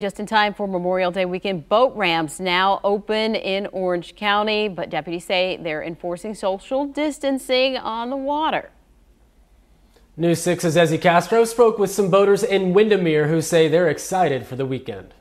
Just in time for Memorial Day weekend, boat ramps now open in Orange County, but deputies say they're enforcing social distancing on the water. News 6's Ezzy Castro spoke with some boaters in Windermere who say they're excited for the weekend.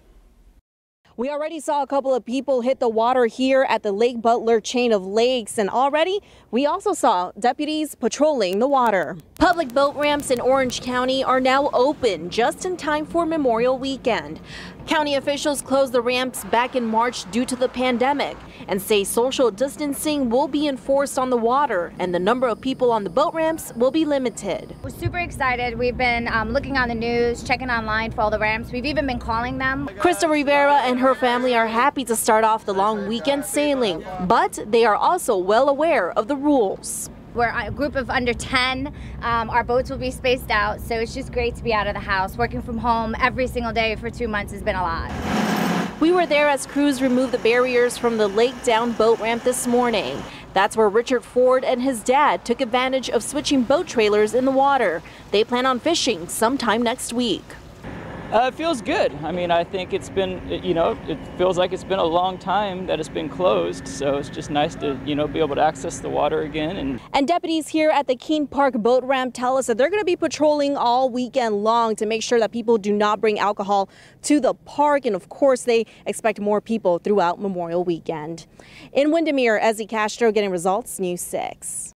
We already saw a couple of people hit the water here at the Lake Butler chain of lakes, and already we also saw deputies patrolling the water. Public boat ramps in Orange County are now open just in time for Memorial Weekend. County officials closed the ramps back in March due to the pandemic and say social distancing will be enforced on the water and the number of people on the boat ramps will be limited. We're super excited. We've been um, looking on the news, checking online for all the ramps. We've even been calling them. Krista Rivera and her family are happy to start off the long weekend sailing, but they are also well aware of the rules. We're a group of under 10. Um, our boats will be spaced out, so it's just great to be out of the house. Working from home every single day for two months has been a lot. We were there as crews removed the barriers from the Lake Down boat ramp this morning. That's where Richard Ford and his dad took advantage of switching boat trailers in the water. They plan on fishing sometime next week. Uh, it feels good. I mean, I think it's been, you know, it feels like it's been a long time that it's been closed. So it's just nice to, you know, be able to access the water again. And, and deputies here at the Keene Park boat ramp tell us that they're going to be patrolling all weekend long to make sure that people do not bring alcohol to the park. And of course, they expect more people throughout Memorial Weekend. In Windermere, Ezzy Castro getting results, News 6.